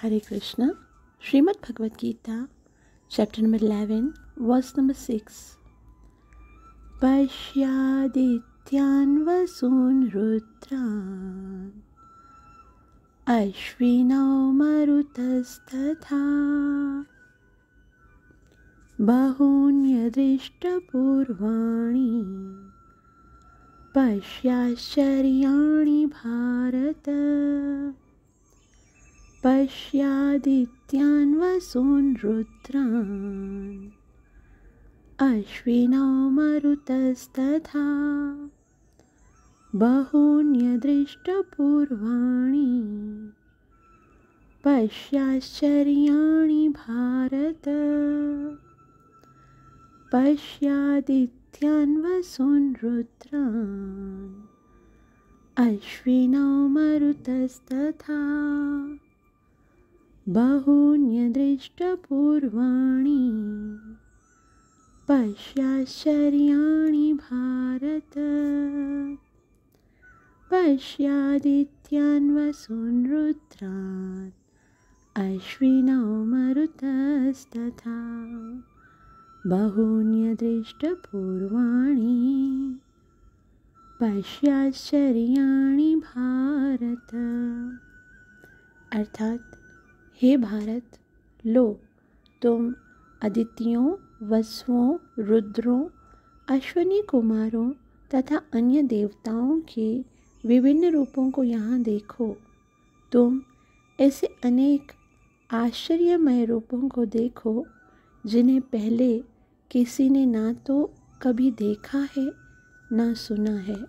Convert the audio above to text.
Hare Krishna, Srimad Bhagavad Gita, chapter number 11, verse number 6. Pashyadityan vasun rudran Ashvinau marutastatha Bahunyadrishtapurvani पश्याश्चर्याणि भारत पश्यादित्यान् वसून् रुद्रान्। अश्विनौ मरुतस्तथा बहून्यदृष्टपूर्वाणि। पश्याश्चर्याणि भारत। पश्यादित्यान् वसून् रुद्रान्। अश्विनौ मरुतस्तथा बहून्यदृष्टपूर्वाणि। पश्याश्चर्याणि भारत। पश्यादित्यान् वसून् रुद्रान् अश्विनौ मरुतस्तथा बहून्यदृष्टपूर्वाणि। पश्याश्चर्याणि भारत। अर्थात हे भारत, लो, तुम अदितियों वसुओं रुद्रों, अश्वनी कुमारों तथा अन्य देवताओं के विभिन्न रूपों को यहाँ देखो। तुम ऐसे अनेक आश्चर्यमय रूपों को देखो, जिन्हें पहले किसी ने ना तो कभी देखा है, ना सुना है।